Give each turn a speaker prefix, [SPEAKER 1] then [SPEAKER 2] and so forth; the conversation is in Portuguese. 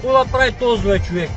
[SPEAKER 1] Pula pra todos, vai te ver.